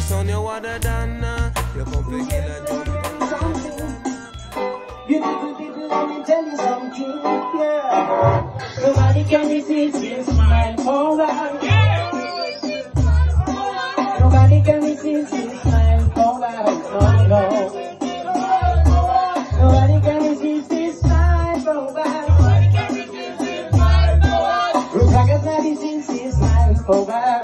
Son, you're water than you're complicated. Beautiful people, let me tell you something. Yeah, nobody can resist this. Oh, that.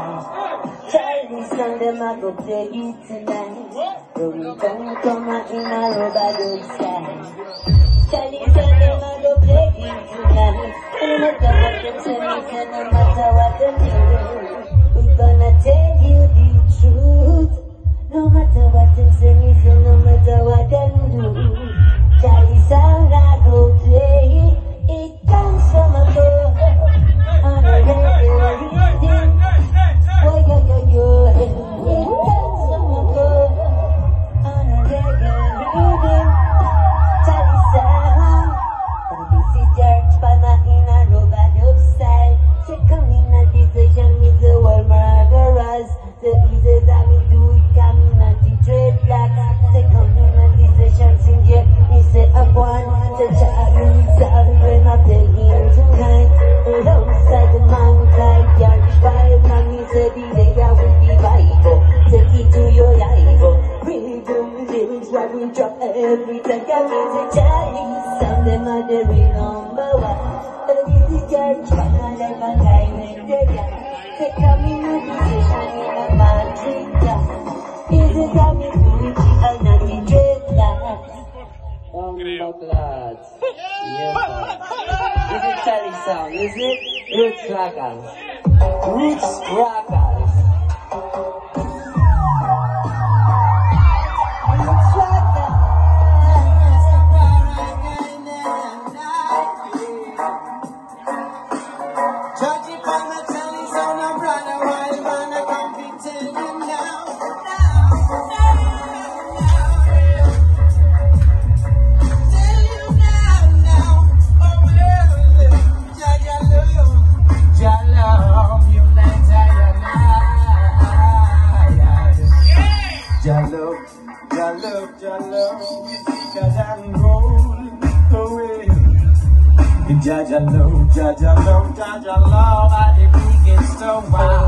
Tell me, Sunday, I go play you tonight. But we don't come out in our rubber good time. Tell me, Sunday, I go play you tonight. No matter what you tell me, so no matter what you do, we're gonna tell you the truth. No matter what you tell me, so no matter what I do. mencari Sampai madari nombor one Tapi dikejar Cuma dan pakai mendedah Kami nanti Sesani nama kita Itu kami kunci Anak jelas Nombor lads Yes It's Italian song, is it? Roots Rockers Roots Rockers Jalo, jalo, jalo, we see Jajan rolling love, Jajalo, jajalo, jajalo, I think it's so wild.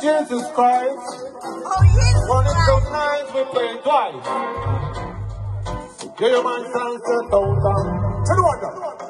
Jesus Christ. Oh, yes, One of those nights we play twice. Give your man sunset down. Tell you what,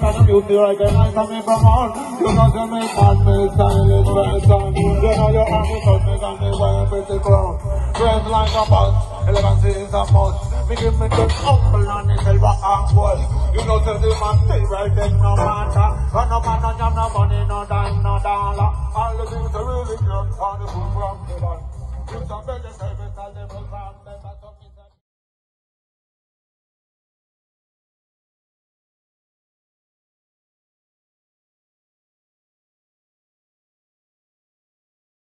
Of beauty like a night coming from on. You know sound. You know your army cut me and me wear pretty crown. Friends like a bus, elegancy is a must. Me give me the humble and the silver and gold. You know say the man stay right then no matter. No man no jam no money no dime no dollar. All the things are really good on the food from the land. You some better service from them.